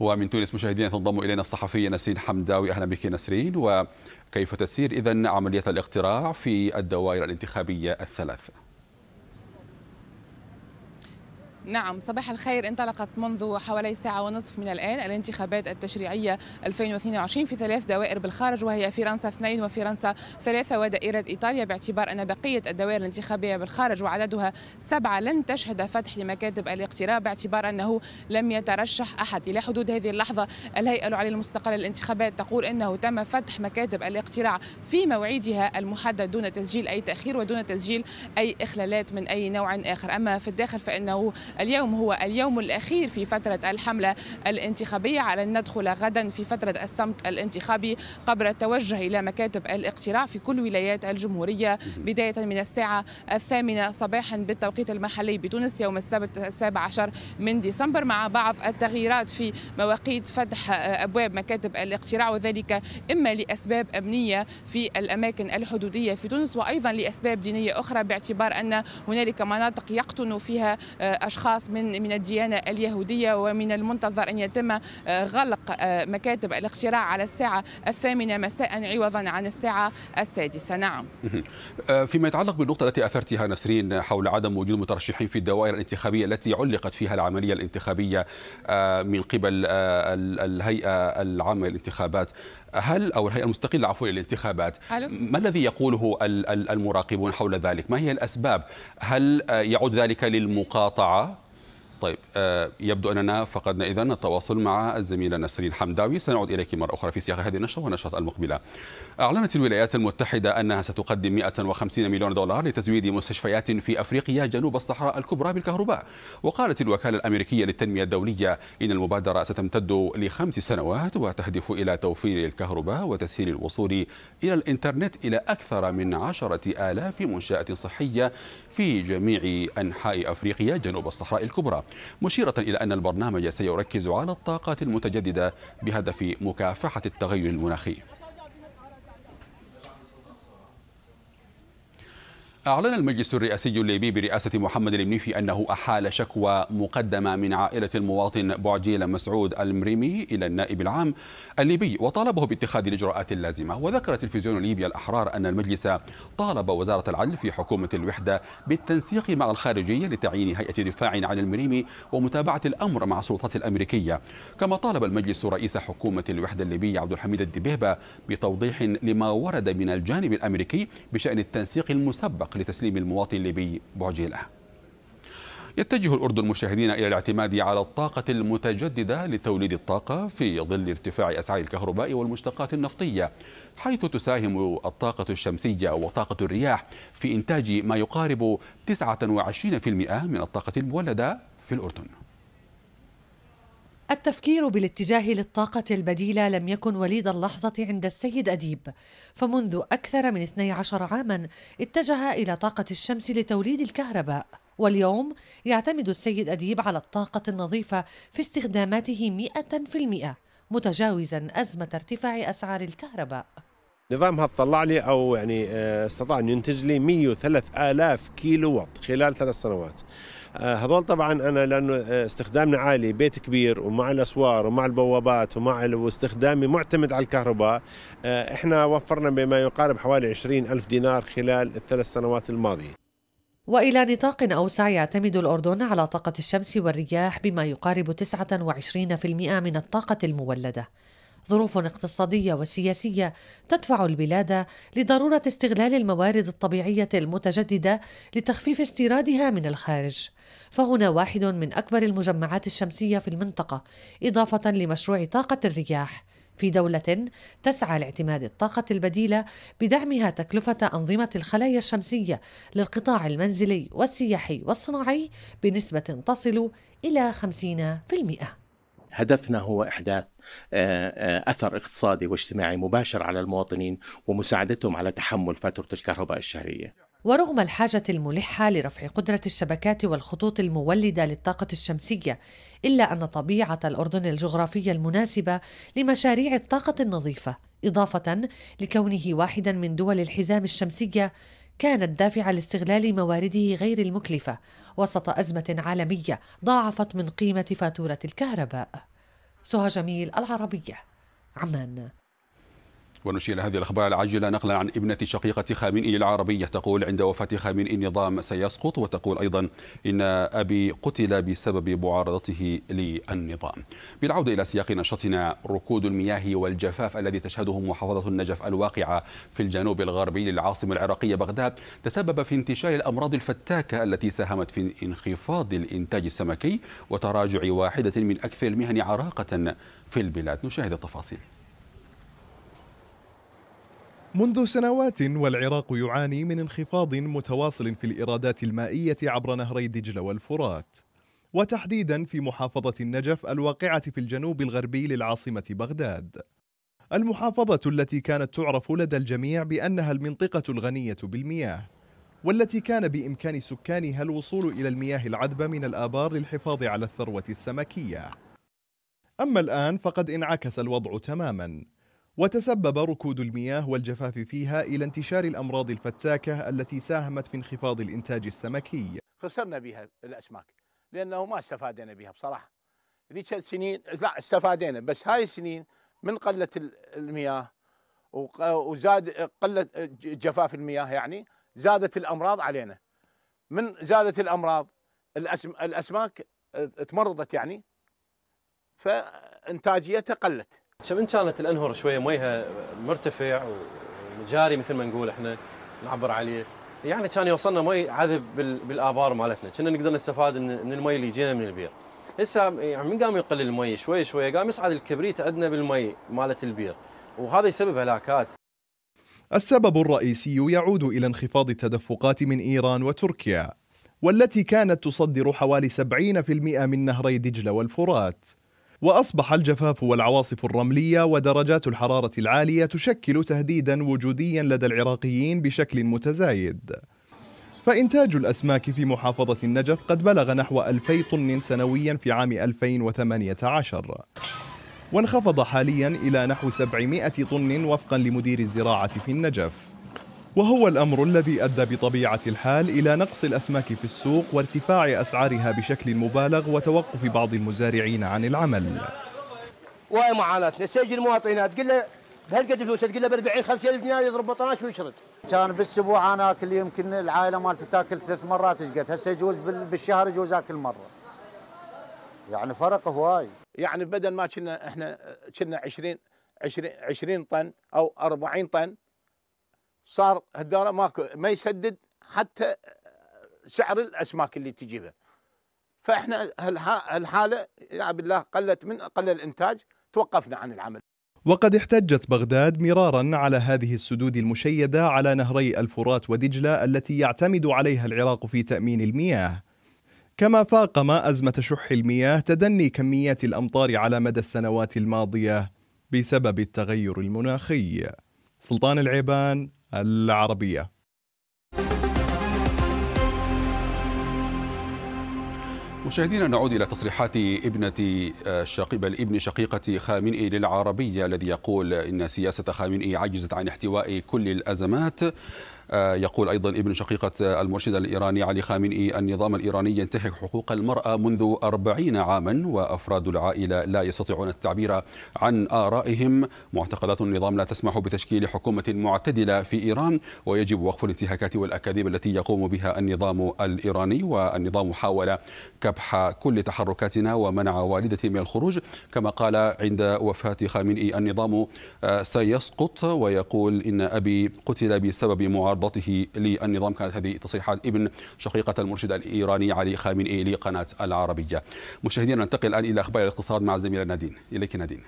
ومن تونس مشاهدينا تنضم إلينا الصحفيه نسرين حمداوي. أهلا بك نسرين. وكيف تسير اذا عملية الاقتراع في الدوائر الانتخابية الثلاث نعم صباح الخير. انطلقت منذ حوالي ساعة ونصف من الآن الانتخابات التشريعية 2022 في ثلاث دوائر بالخارج وهي فرنسا اثنين وفرنسا ثلاثة ودائرة إيطاليا باعتبار أن بقية الدوائر الانتخابية بالخارج وعددها سبعة لن تشهد فتح لمكاتب الاقتراع باعتبار أنه لم يترشح أحد. إلى حدود هذه اللحظة الهيئة العليا المستقلة للانتخابات تقول أنه تم فتح مكاتب الاقتراع في موعدها المحدد دون تسجيل أي تأخير ودون تسجيل أي إخلالات من أي نوع آخر. أما في الداخل فإنه اليوم هو اليوم الأخير في فترة الحملة الانتخابية على أن ندخل غدا في فترة الصمت الانتخابي قبل التوجه إلى مكاتب الاقتراع في كل ولايات الجمهورية. بداية من الساعة الثامنة صباحا بالتوقيت المحلي بتونس يوم السبت السابع عشر من ديسمبر مع بعض التغييرات في مواقيت فتح أبواب مكاتب الاقتراع وذلك إما لأسباب أمنية في الأماكن الحدودية في تونس وأيضا لأسباب دينية أخرى باعتبار أن هنالك مناطق يقطن فيها أشخاص أشخاص من من الديانة اليهودية ومن المنتظر أن يتم آه، غلق آه، مكاتب الاقتراع على الساعة الثامنة مساء عوضا عن الساعة السادسة. نعم. آه، فيما يتعلق بالنقطة التي أثرتها نسرين حول عدم وجود مترشحين في الدوائر الانتخابية التي علقت فيها العملية الانتخابية من قبل الهيئة العامة للانتخابات هل أو الهيئة المستقلة عفوا للانتخابات ما الذي يقوله المراقبون حول ذلك؟ ما هي الأسباب؟ هل يعود ذلك للمقاطعة؟ طيب آه، يبدو أننا فقدنا إذن التواصل مع الزميلة نسرين حمداوي. سنعود إليك مرة أخرى في سياق هذه النشرة والنشرة المقبلة. أعلنت الولايات المتحدة أنها ستقدم 150 مليون دولار لتزويد مستشفيات في أفريقيا جنوب الصحراء الكبرى بالكهرباء. وقالت الوكالة الأمريكية للتنمية الدولية إن المبادرة ستمتد لخمس سنوات وتهدف إلى توفير الكهرباء وتسهيل الوصول إلى الإنترنت إلى أكثر من عشرة آلاف منشأة صحية في جميع أنحاء أفريقيا جنوب الصحراء الكبرى. مشيرة إلى أن البرنامج سيركز على الطاقات المتجددة بهدف مكافحة التغير المناخي. أعلن المجلس الرئاسي الليبي برئاسة محمد المنيفي أنه أحال شكوى مقدمة من عائلة المواطن بوعجيل مسعود المريمي إلى النائب العام الليبي وطالبه باتخاذ الإجراءات اللازمة. وذكر تلفزيون ليبيا الأحرار أن المجلس طالب وزارة العدل في حكومة الوحدة بالتنسيق مع الخارجية لتعيين هيئة دفاع عن المريمي ومتابعة الأمر مع السلطات الأمريكية. كما طالب المجلس رئيس حكومة الوحدة الليبية عبد الحميد الدبيبة بتوضيح لما ورد من الجانب الأمريكي بشأن التنسيق المسبق لتسليم المواطن الليبي بعجيلة يتجه الأردن مشاهدين إلى الاعتماد على الطاقة المتجددة لتوليد الطاقة في ظل ارتفاع أسعار الكهرباء والمشتقات النفطية حيث تساهم الطاقة الشمسية وطاقة الرياح في إنتاج ما يقارب 29% من الطاقة المولدة في الأردن. التفكير بالاتجاه للطاقة البديلة لم يكن وليد اللحظة عند السيد أديب. فمنذ أكثر من 12 عاما اتجه إلى طاقة الشمس لتوليد الكهرباء. واليوم يعتمد السيد أديب على الطاقة النظيفة في استخداماته 100% متجاوزا أزمة ارتفاع أسعار الكهرباء. نظامها طلع لي أو يعني آه، استطاع أن ينتج لي 103 آلاف كيلو وات خلال ثلاث سنوات. هذول طبعا أنا لأنه آه، استخدامنا عالي بيت كبير ومع الأسوار ومع البوابات ومع واستخدامي معتمد على الكهرباء إحنا وفرنا بما يقارب حوالي 20 ألف دينار خلال الثلاث سنوات الماضية. وإلى نطاق أوسع يعتمد الأردن على طاقة الشمس والرياح بما يقارب 29% من الطاقة المولدة. ظروف اقتصادية وسياسية تدفع البلاد لضرورة استغلال الموارد الطبيعية المتجددة لتخفيف استيرادها من الخارج فهنا واحد من أكبر المجمعات الشمسية في المنطقة إضافة لمشروع طاقة الرياح في دولة تسعى لاعتماد الطاقة البديلة بدعمها تكلفة أنظمة الخلايا الشمسية للقطاع المنزلي والسياحي والصناعي بنسبة تصل إلى 50%. هدفنا هو إحداث آه، آه، أثر اقتصادي واجتماعي مباشر على المواطنين ومساعدتهم على تحمل فاتورة الكهرباء الشهرية. ورغم الحاجة الملحة لرفع قدرة الشبكات والخطوط المولدة للطاقة الشمسية، إلا أن طبيعة الأردن الجغرافية المناسبة لمشاريع الطاقة النظيفة، إضافة لكونه واحدا من دول الحزام الشمسية، كانت دافعة لاستغلال موارده غير المكلفة وسط أزمة عالمية ضاعفت من قيمة فاتورة الكهرباء. سهى جميل العربية عمان ونشير هذه الأخبار العاجلة. نقلا عن ابنة شقيقة خامنئي العربية تقول عند وفاة خامنئي النظام سيسقط وتقول أيضا إن أبي قتل بسبب معارضته للنظام. بالعودة إلى سياق نشاطنا ركود المياه والجفاف الذي تشهده محافظة النجف الواقعة في الجنوب الغربي للعاصمة العراقية بغداد تسبب في انتشار الأمراض الفتاكة التي ساهمت في انخفاض الإنتاج السمكي وتراجع واحدة من أكثر المهن عراقة في البلاد. نشاهد التفاصيل. منذ سنوات والعراق يعاني من انخفاض متواصل في الإيرادات المائية عبر نهري دجلة والفرات. وتحديدا في محافظة النجف الواقعة في الجنوب الغربي للعاصمة بغداد. المحافظة التي كانت تعرف لدى الجميع بأنها المنطقة الغنية بالمياه والتي كان بإمكان سكانها الوصول إلى المياه العذبة من الآبار للحفاظ على الثروة السمكية. أما الآن فقد انعكس الوضع تماماً. وتسبب ركود المياه والجفاف فيها إلى انتشار الأمراض الفتاكة التي ساهمت في انخفاض الإنتاج السمكي. خسرنا بها الأسماك لأنه ما استفادنا بها بصراحة. ذيك السنين لا استفادينا بس هاي السنين من قلة المياه وزاد قلة جفاف المياه يعني زادت الأمراض علينا. من زادت الأمراض الأسماك تمرضت يعني فإنتاجيتها قلت. كم كانت الأنهر شوية ميها مرتفع وجاري مثل ما نقول إحنا نعبر عليه. يعني كان يوصلنا مي عذب بالآبار مالتنا. كنا نقدر نستفاد من المي اللي يجينا من البير. هسه يعني من قام يقل المي شوي شوي قام يصعد الكبريت عندنا بالمي مالت البير. وهذا يسبب هلاكات. السبب الرئيسي يعود إلى انخفاض التدفقات من إيران وتركيا والتي كانت تصدر حوالي 70% من نهري دجلة والفرات. وأصبح الجفاف والعواصف الرملية ودرجات الحرارة العالية تشكل تهديدا وجوديا لدى العراقيين بشكل متزايد. فإنتاج الأسماك في محافظة النجف قد بلغ نحو 2000 طن سنويا في عام 2018 وانخفض حاليا إلى نحو 700 طن وفقا لمدير الزراعة في النجف. وهو الأمر الذي أدى بطبيعة الحال إلى نقص الأسماك في السوق وارتفاع أسعارها بشكل مبالغ وتوقف بعض المزارعين عن العمل. واي معاناتنا تجي المواطنات تقول له بهالقد فلوس تقول له ب 40 50 ألف دينار يضرب بطناش ويشرد. كان بالاسبوع أنا اكل يمكن العائلة مالتي تاكل ثلاث مرات إيش قد هسه يجوز بالشهر يجوز أكل مرة. يعني فرق هواي. يعني بدل ما كنا إحنا كنا 20 20 20 طن أو 40 طن صار هالدورة ماكو ما يسدد حتى سعر الأسماك اللي تجيبها فإحنا هالحالة يا بالله قلت من قل الإنتاج توقفنا عن العمل. وقد احتجت بغداد مرارا على هذه السدود المشيدة على نهري الفرات ودجلة التي يعتمد عليها العراق في تأمين المياه. كما فاقم أزمة شح المياه تدني كميات الأمطار على مدى السنوات الماضية بسبب التغير المناخي. سلطان العيبان العربية. مشاهدينا نعود إلى تصريحات ابنة شقيق بل ابن شقيقة خامنئي للعربية الذي يقول إن سياسة خامنئي عجزت عن احتواء كل الأزمات. آه، يقول أيضا ابن شقيقة المرشد الإيراني علي خامنئي النظام الإيراني ينتهك حقوق المرأة منذ أربعين عاما وأفراد العائلة لا يستطيعون التعبير عن آرائهم. معتقدات النظام لا تسمح بتشكيل حكومة معتدلة في إيران ويجب وقف الانتهاكات والأكاذيب التي يقوم بها النظام الإيراني. والنظام حاول كبح كل تحركاتنا ومنع والدتي من الخروج. كما قال عند وفاة خامنئي النظام آه، سيسقط ويقول إن أبي قتل بسبب معارضة معارضته للنظام كانت هذه تصريحات ابن شقيقة المرشد الإيراني علي خامنئي لقناة العربية. مشاهدينا ننتقل الآن إلى أخبار الاقتصاد مع الزميلة نادين. إليك نادين.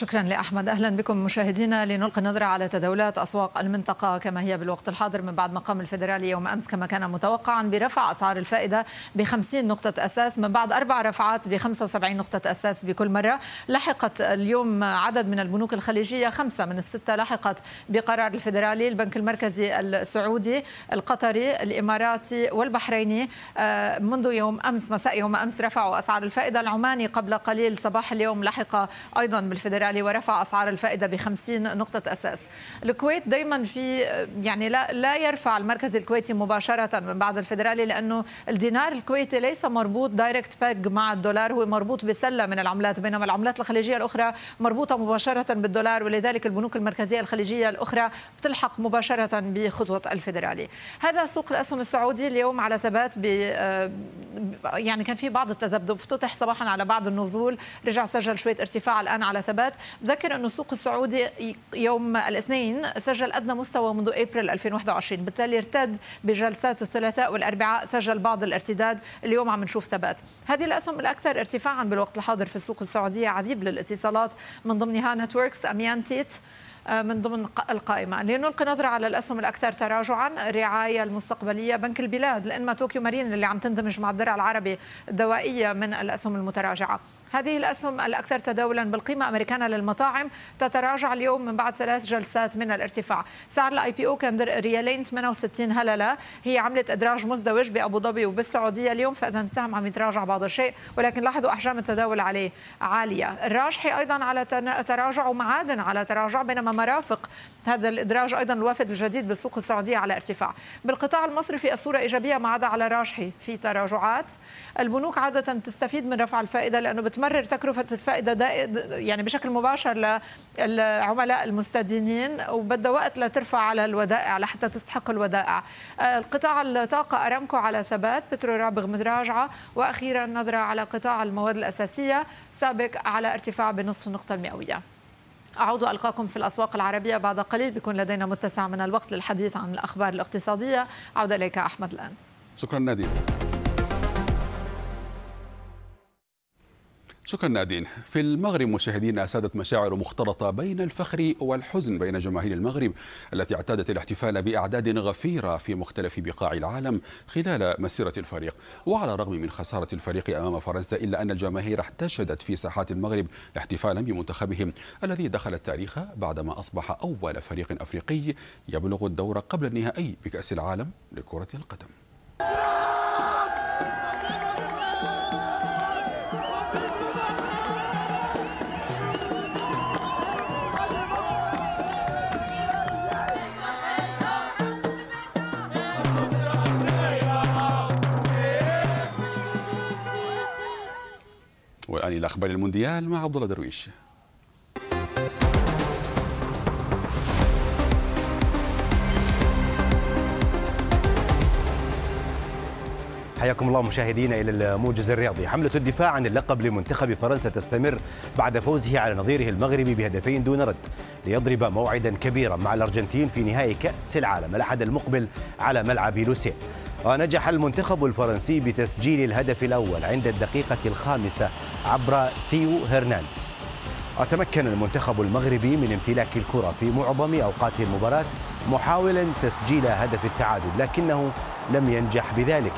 شكرا لأحمد. أهلا بكم مشاهدينا. لنلقي نظرة على تداولات أسواق المنطقة كما هي بالوقت الحاضر من بعد مقام الفيدرالي يوم أمس كما كان متوقعا برفع أسعار الفائدة ب 50 نقطة أساس. من بعد أربع رفعات ب 75 نقطة أساس بكل مرة. لحقت اليوم عدد من البنوك الخليجية خمسة من الستة لحقت بقرار الفيدرالي البنك المركزي السعودي القطري الإماراتي والبحريني. آه، منذ يوم أمس مساء يوم أمس رفعوا أسعار الفائدة العماني قبل قليل صباح اليوم. لحق أيضا بالفيدرالي الفيدرالي ورفع أسعار الفائدة ب 50 نقطة أساس. الكويت دائما في يعني لا لا يرفع المركز الكويتي مباشرة من بعد الفيدرالي لأنه الدينار الكويتي ليس مربوط direct peg مع الدولار هو مربوط بسلة من العملات بينما العملات الخليجية الأخرى مربوطة مباشرة بالدولار ولذلك البنوك المركزية الخليجية الأخرى بتلحق مباشرة بخطوه الفيدرالي. هذا سوق الأسهم السعودي اليوم على ثبات ب يعني كان في بعض التذبذب افتتح صباحا على بعض النزول رجع سجل شوية ارتفاع الآن على ثبات بذكر أنه السوق السعودي يوم الاثنين سجل أدنى مستوى منذ أبريل 2021 بالتالي ارتد بجلسات الثلاثاء والأربعاء سجل بعض الارتداد. اليوم عم نشوف ثبات. هذه الأسهم الأكثر ارتفاعا بالوقت الحاضر في السوق السعودية عذيب للاتصالات من ضمنها نتوركس أميانتيت آه، من ضمن القائمة. لنلقي نظرة على الأسهم الأكثر تراجعا. الرعاية المستقبلية بنك البلاد الإنماء طوكيو مارين اللي عم تندمج مع الدرع العربي الدوائية من الأسهم المتراجعة. هذه الأسهم الأكثر تداولا بالقيمة أمريكانا للمطاعم تتراجع اليوم من بعد ثلاث جلسات من الارتفاع. سعر ال IPO كان ريالين 68 هللة. هي عملت إدراج مزدوج بأبو ظبي وبالسعودية اليوم فإذا السهم عم يتراجع بعض الشيء ولكن لاحظوا أحجام التداول عليه عالية. الراجحي أيضا على تراجع ومعادن على تراجع بينما مرافق. هذا الإدراج أيضا الوافد الجديد بالسوق السعودية على ارتفاع. بالقطاع المصرفي الصورة إيجابية ما عدا على راجحي في تراجعات. البنوك عادة تستفيد من رفع الفائدة لأنه بتمرر تكلفة الفائدة يعني بشكل مباشر للعملاء المستدينين وبدها وقت لترفع على الودائع لحتى تستحق الودائع. القطاع الطاقة أرامكو على ثبات بترو رابغ متراجعة. وأخيرا نظرة على قطاع المواد الأساسية سابق على ارتفاع بنصف النقطة المئوية. أعود ألقاكم في الأسواق العربية بعد قليل بيكون لدينا متسع من الوقت للحديث عن الأخبار الاقتصادية. عودة إليك أحمد الآن. شكرا نادين. شكرا نادين. في المغرب مشاهدينا سادت مشاعر مختلطة بين الفخر والحزن بين جماهير المغرب التي اعتادت الاحتفال بأعداد غفيرة في مختلف بقاع العالم خلال مسيرة الفريق. وعلى الرغم من خسارة الفريق أمام فرنسا إلا أن الجماهير احتشدت في ساحات المغرب احتفالا بمنتخبهم الذي دخل التاريخ بعدما أصبح أول فريق أفريقي يبلغ الدور قبل النهائي بكأس العالم لكرة القدم. والآن إلى أخبار المونديال مع عبد الله درويش حياكم الله مشاهدينا إلى الموجز الرياضي، حملة الدفاع عن اللقب لمنتخب فرنسا تستمر بعد فوزه على نظيره المغربي بهدفين دون رد، ليضرب موعدا كبيرا مع الأرجنتين في نهائي كأس العالم الأحد المقبل على ملعب لوسيل. ونجح المنتخب الفرنسي بتسجيل الهدف الأول عند الدقيقة الخامسة عبر ثيو هرنانديز. وتمكن المنتخب المغربي من امتلاك الكرة في معظم أوقات المباراة محاولا تسجيل هدف التعادل لكنه لم ينجح بذلك.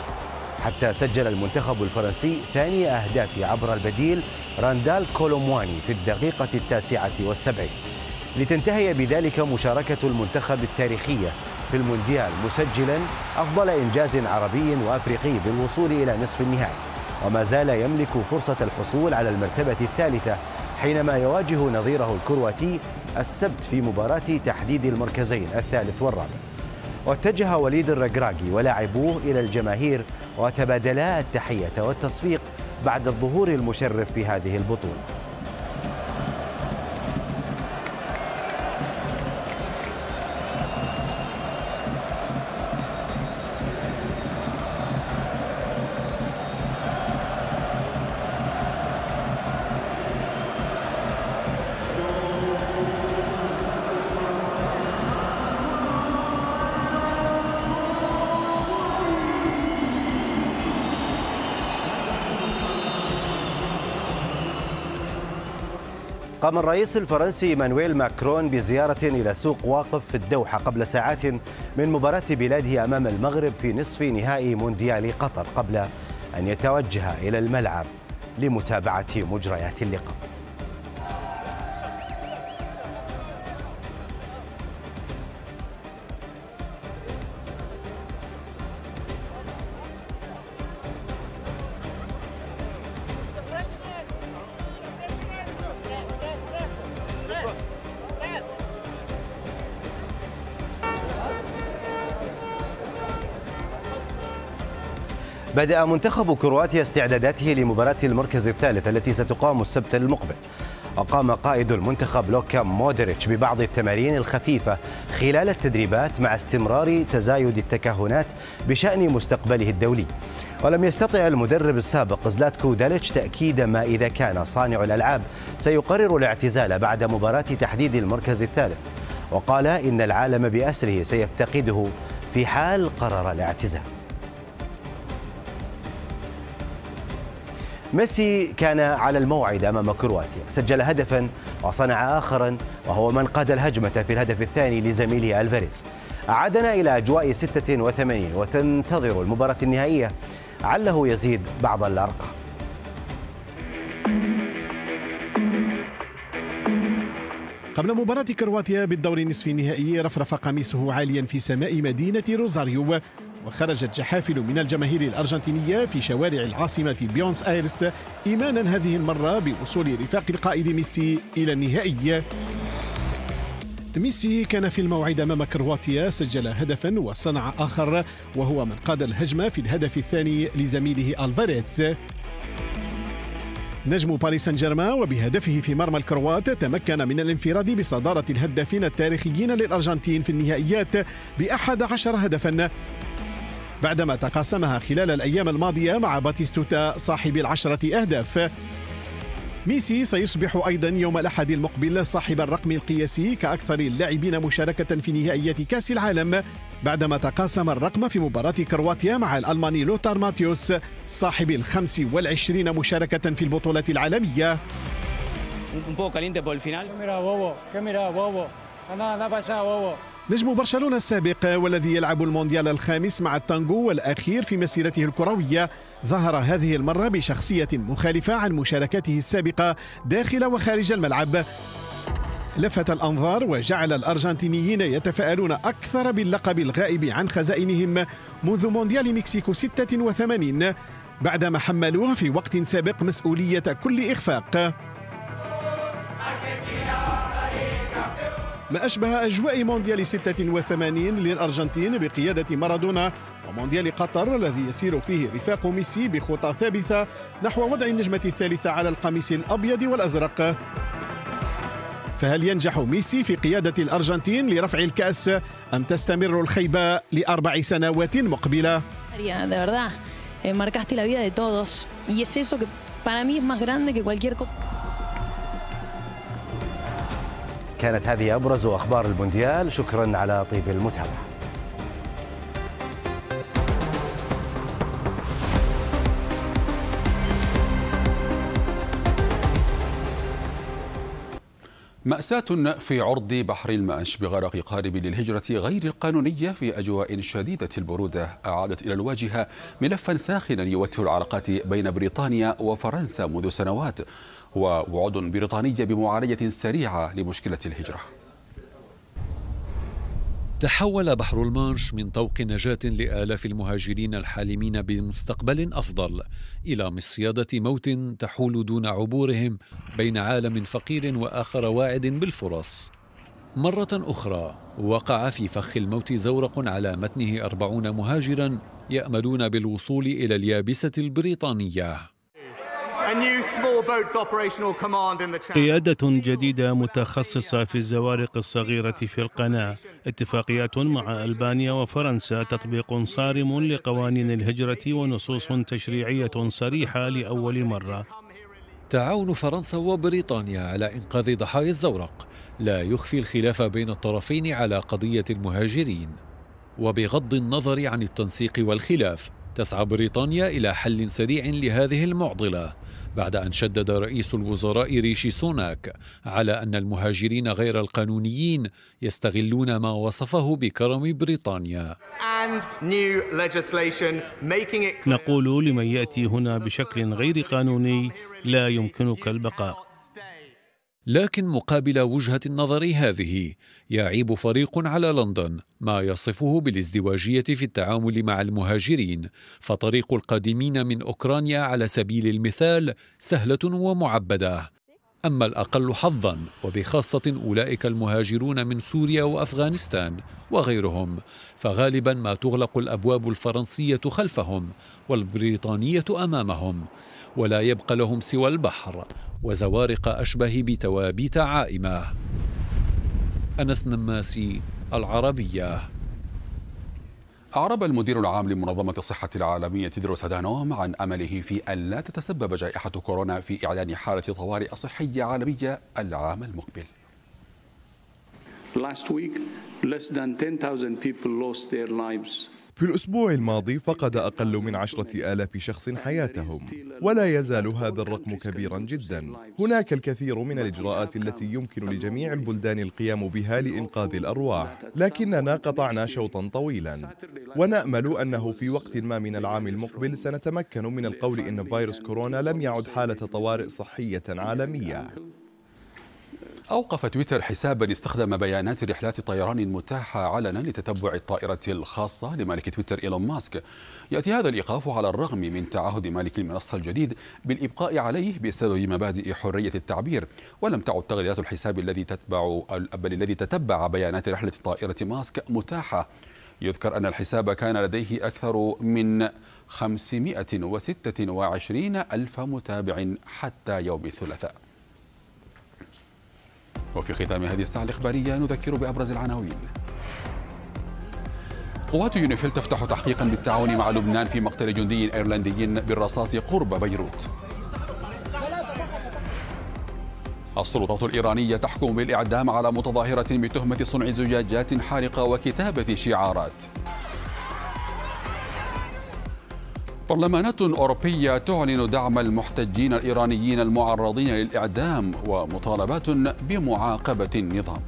حتى سجل المنتخب الفرنسي ثاني أهدافه عبر البديل راندال كولومواني في الدقيقة التاسعة والسبعين. لتنتهي بذلك مشاركة المنتخب التاريخية في المونديال مسجلا أفضل إنجاز عربي وأفريقي بالوصول إلى نصف النهائي. وما زال يملك فرصة الحصول على المرتبة الثالثة حينما يواجه نظيره الكرواتي السبت في مباراة تحديد المركزين الثالث والرابع. واتجه وليد الرقراقي ولاعبوه إلى الجماهير وتبادلا التحية والتصفيق بعد الظهور المشرف في هذه البطولة. قام الرئيس الفرنسي إيمانويل ماكرون بزيارة إلى سوق واقف في الدوحة قبل ساعات من مباراة بلاده أمام المغرب في نصف نهائي مونديال قطر قبل أن يتوجه إلى الملعب لمتابعة مجريات اللقاء. بدأ منتخب كرواتيا استعداداته لمباراة المركز الثالث التي ستقام السبت المقبل. وقام قائد المنتخب لوكا مودريتش ببعض التمارين الخفيفة خلال التدريبات مع استمرار تزايد التكهنات بشأن مستقبله الدولي. ولم يستطع المدرب السابق زلاتكو داليتش تأكيد ما إذا كان صانع الألعاب سيقرر الاعتزال بعد مباراة تحديد المركز الثالث. وقال إن العالم بأسره سيفتقده في حال قرر الاعتزال. ميسي كان على الموعد أمام كرواتيا. سجل هدفا وصنع آخرا وهو من قاد الهجمة في الهدف الثاني لزميله ألفاريز. أعادنا إلى أجواء 86 وتنتظر المباراة النهائية. عله يزيد بعض الأرقام. قبل مباراة كرواتيا بالدور النصف النهائي رفرف قميصه عاليا في سماء مدينة روزاريو. وخرجت جحافل من الجماهير الأرجنتينية في شوارع العاصمة بيونس آيرس إيمانا هذه المرة بوصول رفاق القائد ميسي إلى النهائي. ميسي كان في الموعد أمام كرواتيا سجل هدفا وصنع آخر وهو من قاد الهجمة في الهدف الثاني لزميله ألفاريز. نجم باريس سان جيرمان وبهدفه في مرمى الكروات تمكن من الانفراد بصدارة الهدافين التاريخيين للأرجنتين في النهائيات بأحد عشر هدفا. بعدما تقاسمها خلال الأيام الماضية مع باتيستوتا صاحب العشرة أهداف ميسي سيصبح أيضا يوم الأحد المقبل صاحب الرقم القياسي كأكثر اللاعبين مشاركة في نهائيات كأس العالم بعدما تقاسم الرقم في مباراة كرواتيا مع الألماني لوتار ماتيوس صاحب الخمس والعشرين مشاركة في البطولة العالمية un poco caliente por el final. ¿Qué mira, bobo? ¿Qué mira, bobo? Anda, anda para allá, bobo. نجم برشلونة السابق والذي يلعب المونديال الخامس مع التانجو والأخير في مسيرته الكروية ظهر هذه المرة بشخصية مخالفة عن مشاركته السابقة داخل وخارج الملعب. لفت الأنظار وجعل الأرجنتينيين يتفاءلون أكثر باللقب الغائب عن خزائنهم منذ مونديال مكسيكو 86 بعدما حملوه في وقت سابق مسؤولية كل إخفاق. ما أشبه أجواء مونديال 86 للأرجنتين بقيادة مارادونا ومونديال قطر الذي يسير فيه رفاق ميسي بخطى ثابتة نحو وضع النجمة الثالثة على القميص الأبيض والأزرق فهل ينجح ميسي في قيادة الأرجنتين لرفع الكأس أم تستمر الخيبة لأربع سنوات مقبلة؟ Eh, marcaste la vida de todos. Y es eso que para mí es más grande que cualquier كانت هذه أبرز أخبار المونديال. شكرا على طيب المتابعة. مأساة في عرض بحر المانش بغرق قارب للهجرة غير القانونية في أجواء شديدة البرودة. أعادت إلى الواجهة ملفا ساخنا يوتر العلاقات بين بريطانيا وفرنسا منذ سنوات. ووعود بريطانية بمعالجة سريعة لمشكلة الهجرة. تحول بحر المانش من طوق نجاة لآلاف المهاجرين الحالمين بمستقبل أفضل إلى مصيادة موت تحول دون عبورهم بين عالم فقير وآخر واعد بالفرص. مرة أخرى وقع في فخ الموت زورق على متنه أربعون مهاجرا يأملون بالوصول إلى اليابسة البريطانية. قيادة جديدة متخصصة في الزوارق الصغيرة في القناة. اتفاقيات مع ألبانيا وفرنسا تطبيق صارم لقوانين الهجرة ونصوص تشريعية صريحة لأول مرة. تعاون فرنسا وبريطانيا على إنقاذ ضحايا الزورق لا يخفي الخلاف بين الطرفين على قضية المهاجرين. وبغض النظر عن التنسيق والخلاف تسعى بريطانيا إلى حل سريع لهذه المعضلة. بعد أن شدد رئيس الوزراء ريشي سوناك على أن المهاجرين غير القانونيين يستغلون ما وصفه بكرم بريطانيا. نقول لمن يأتي هنا بشكل غير قانوني لا يمكنك البقاء. لكن مقابل وجهة النظر هذه يعيب فريق على لندن ما يصفه بالازدواجية في التعامل مع المهاجرين فطريق القادمين من أوكرانيا على سبيل المثال سهلة ومعبدة. أما الأقل حظا وبخاصة أولئك المهاجرون من سوريا وأفغانستان وغيرهم فغالبا ما تغلق الأبواب الفرنسية خلفهم والبريطانية أمامهم ولا يبقى لهم سوى البحر. وزوارق أشبه بتوابيت عائمة. أنس نماسي العربية. أعرب المدير العام لمنظمة الصحة العالمية تدروس أدانوم عن أمله في أن لا تتسبب جائحة كورونا في إعلان حالة طوارئ صحية عالمية العام المقبل. Last week, less than 10,000 people lost their lives. في الأسبوع الماضي فقد أقل من عشرة آلاف شخص حياتهم ولا يزال هذا الرقم كبيرا جدا. هناك الكثير من الإجراءات التي يمكن لجميع البلدان القيام بها لإنقاذ الأرواح لكننا قطعنا شوطا طويلا. ونأمل أنه في وقت ما من العام المقبل سنتمكن من القول إن فيروس كورونا لم يعد حالة طوارئ صحية عالمية. أوقف تويتر حسابا استخدم بيانات رحلات طيران متاحة علنا لتتبع الطائرة الخاصة لمالك تويتر إيلون ماسك. يأتي هذا الإيقاف على الرغم من تعهد مالك المنصة الجديد بالإبقاء عليه بسبب مبادئ حرية التعبير. ولم تعد تغريدات الحساب الذي تتبع بل الذي تتبع بيانات رحلة طائرة ماسك متاحة. يذكر أن الحساب كان لديه أكثر من 526 ألف متابع حتى يوم الثلاثاء. وفي ختام هذه الساعة الإخبارية نذكر بأبرز العناوين. قوات يونيفيل تفتح تحقيقا بالتعاون مع لبنان في مقتل جندي ايرلندي بالرصاص قرب بيروت. السلطات الإيرانية تحكم بالإعدام على متظاهرة بتهمة صنع زجاجات حارقة وكتابة شعارات. برلمانات أوروبية تعلن دعم المحتجين الإيرانيين المعرضين للإعدام ومطالبات بمعاقبة النظام.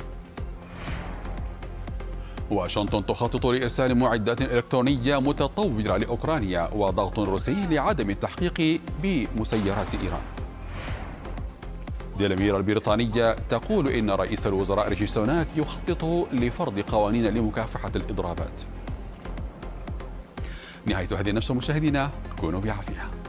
واشنطن تخطط لإرسال معدات إلكترونية متطورة لأوكرانيا وضغط روسي لعدم التحقيق بمسيرات إيران. ديلمير البريطانية تقول إن رئيس الوزراء ريشي سوناك يخطط لفرض قوانين لمكافحة الإضرابات. نهاية هذه النشرة مشاهدينا كونوا بعافية.